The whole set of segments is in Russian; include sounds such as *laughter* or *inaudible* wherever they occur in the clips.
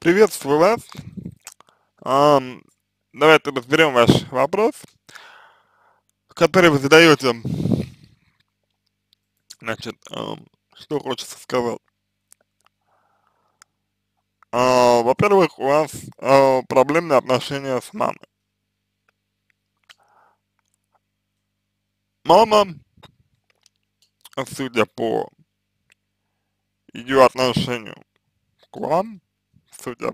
Приветствую вас. Ам, давайте разберем ваш вопрос, который вы задаете. Значит, ам, что хочется сказать. А, во-первых, у вас а, проблемные отношения с мамой. Мама, судя по ее отношению к вам, судя,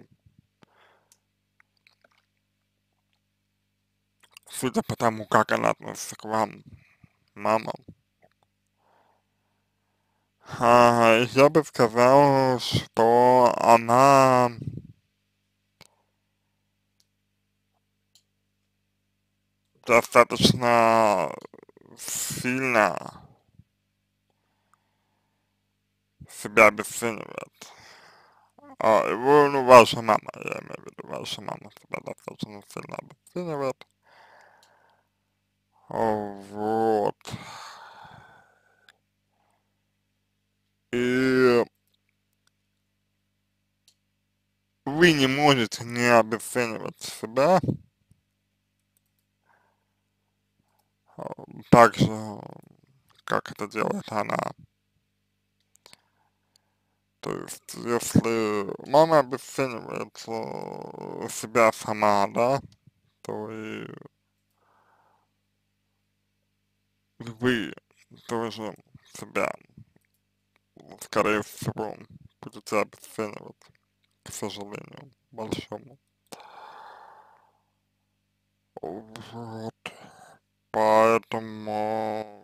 судя по тому, как она относится к вам, мама, а, я бы сказал, что она достаточно сильно себя обесценивает. А, его, ну, ваша мама, я имею в виду, ваша мама себя достаточно сильно обесценивает. Вот. И вы не можете не обесценивать себя так же, как это делает она. То есть, если мама обесценивает э, себя сама, да, то и вы тоже себя, скорее всего, будете обесценивать, к сожалению, большому. Вот, поэтому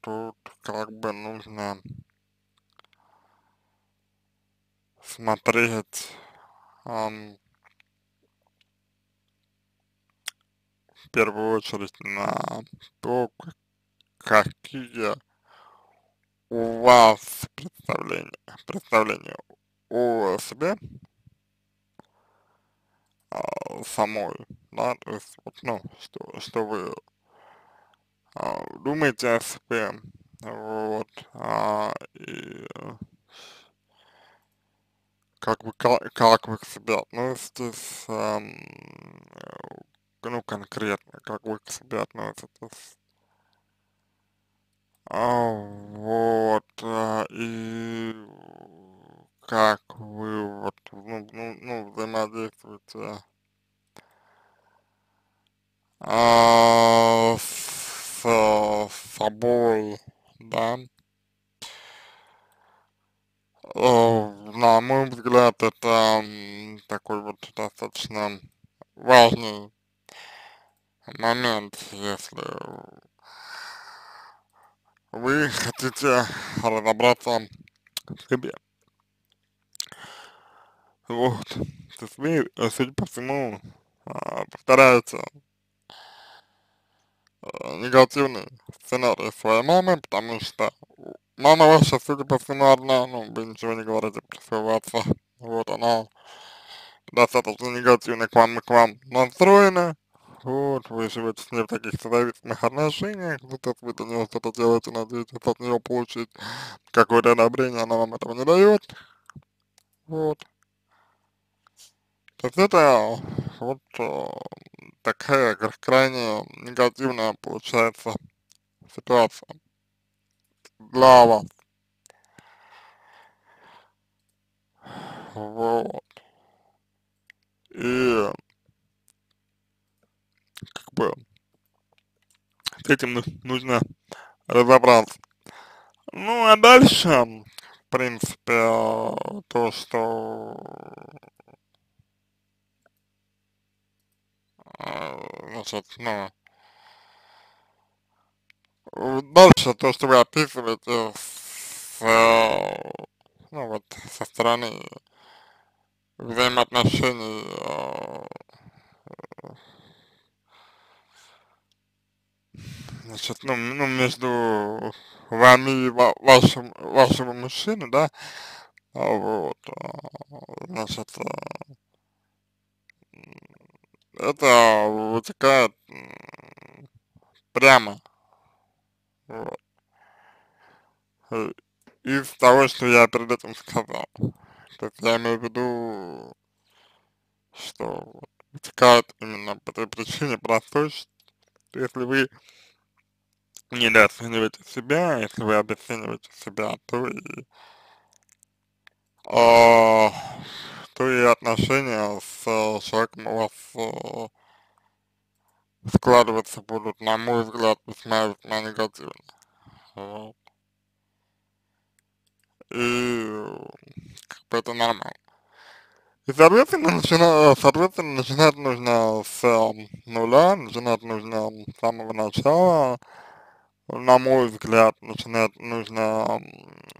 тут как бы нужно смотреть ам, в первую очередь на то, какие у вас представления, представления о себе а, самой, да, то есть, вот, ну, что, что вы а, думаете о себе, вот, а, и как вы, как, как вы к себе относитесь, эм, ну, конкретно, как вы к себе относитесь. А, вот, а, и как вы вот, ну, ну, ну взаимодействуете а, с собой, да, О, на мой взгляд, это такой вот достаточно важный момент, если вы хотите разобраться в себе. Вот. Вы, судя по всему, а, повторяете а, негативный сценарий своей мамы, потому что мама ваша, судя по всему, одна, ну, вы ничего не говорите про своего отца. Вот, она достаточно негативно к вам и к вам настроена. Вот, вы живете с ней в таких зависимых отношениях, ну, то есть вы для нее что-то делаете, надеетесь от нее получить какое-то одобрение, она вам этого не дает. Вот. То есть это вот э, такая крайне негативная получается ситуация для вас. Вот. И бы с этим нужно разобраться. Ну, а дальше, в принципе, то, что значит, ну, дальше то, что вы описываете с, ну, вот, со стороны взаимоотношений значит, ну, ну, между вами и ва вашим, вашего мужчины, да, вот, значит, это вытекает прямо, вот, из того, что я перед этим сказал. То есть я имею в виду что вытекает именно по той причине простой, что если вы недооцениваете себя, если вы обесцениваете себя, то и, а, то и отношения с человеком у вас а, складываться будут, на мой взгляд, весьма-весьма негативно. Вот. И как бы это нормально. И, соответственно, начина, соответственно, начинать нужно с э, нуля, начинать нужно с самого начала, на мой взгляд, начинать нужно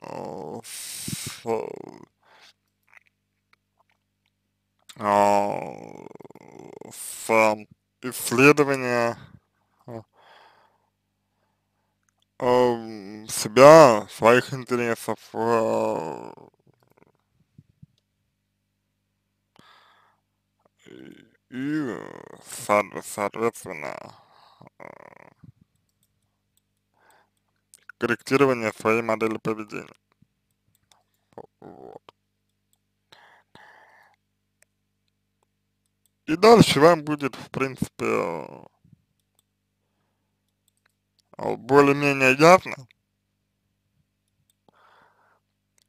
э, с, э, с исследования э, себя, своих интересов, э, и, соответственно, э, корректирование своей модели поведения. Вот. И дальше вам будет, в принципе, э, более-менее ясно,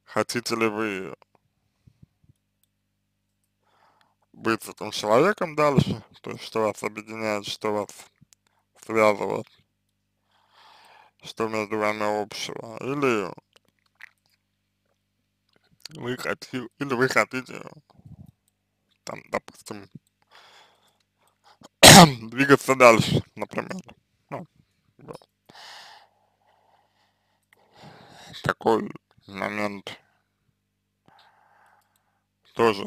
хотите ли вы быть с этим человеком дальше, то есть что вас объединяет, что вас связывает, что между вами общего, или вы хотите, или вы хотите, там, допустим, *coughs* двигаться дальше, например. Ну, да. Такой момент тоже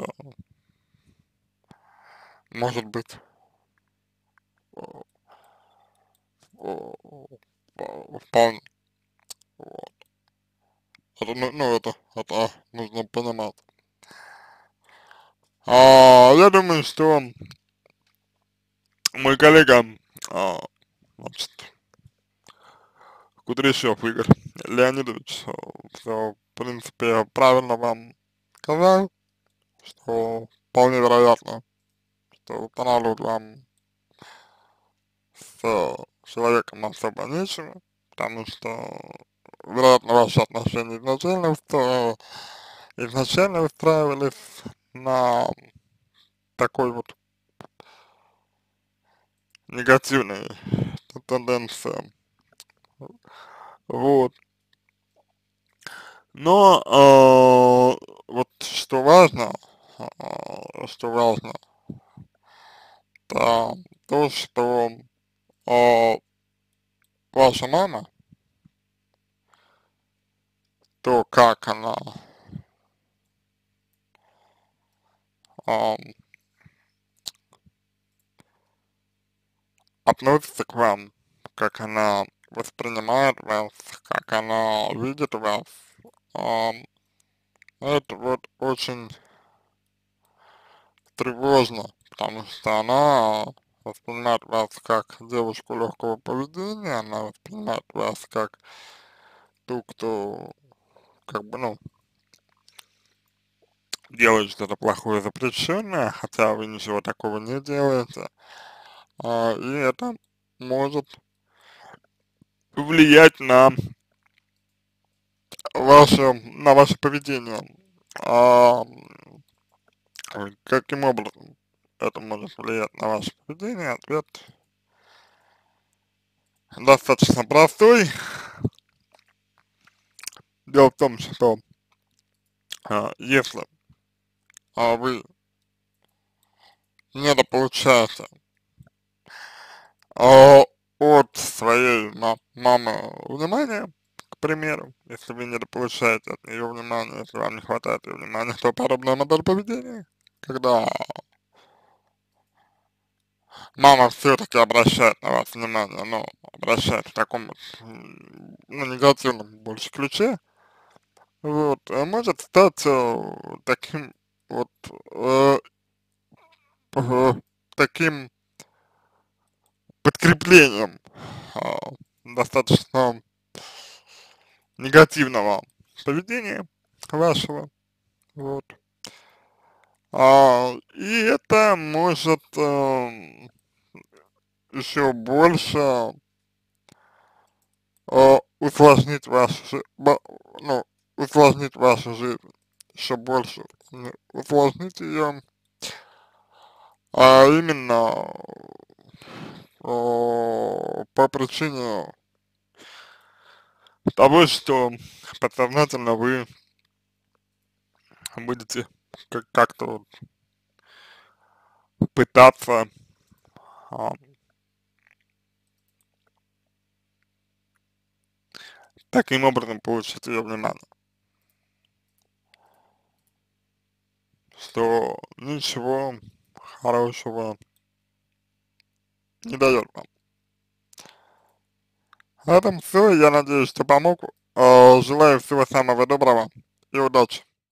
может быть вполне. Вот. Это, ну, ну, это, это нужно понимать. А, я думаю, что мой коллега, а, значит, Кудряшов Игорь Леонидович, все, в принципе, правильно вам сказал, что вполне вероятно, что устанавливать вам с человеком особо нечего, потому что, вероятно, ваши отношения изначально, изначально выстраивались на такой вот негативные тенденции. Вот. Но э, вот что важно, э, что важно, это то, что э, ваша мама, то, как она? Э, относится к вам, как она воспринимает вас, как она видит вас, um, это вот очень тревожно, потому что она воспринимает вас как девушку легкого поведения, она воспринимает вас как ту, кто, как бы, ну, делает что-то плохое запрещенное, хотя вы ничего такого не делаете, а, и это может влиять на ваше, на ваше поведение. А, каким образом это может влиять на ваше поведение? Ответ достаточно простой. Дело в том, что а, если а, вы недополучаете а, от своей мамы внимания, к примеру, если вы не получаете от нее внимания, если вам не хватает ее внимания, то подобная модель поведения, когда мама все-таки обращает на вас внимание, но обращает в таком ну, негативном больше ключе, вот, э, может стать э, таким вот э, э, таким подкреплением э, достаточно негативного поведения вашего, вот. А, и это может э, еще больше э, усложнить вашу, ну, усложнить вашу жизнь еще больше, усложнить ее, а именно э, по причине того, что подсознательно вы будете как-то пытаться а, таким образом получить ее внимание, что ничего хорошего не дает вам. На этом все, я надеюсь, что помог. Э, Желаю всего самого доброго и удачи.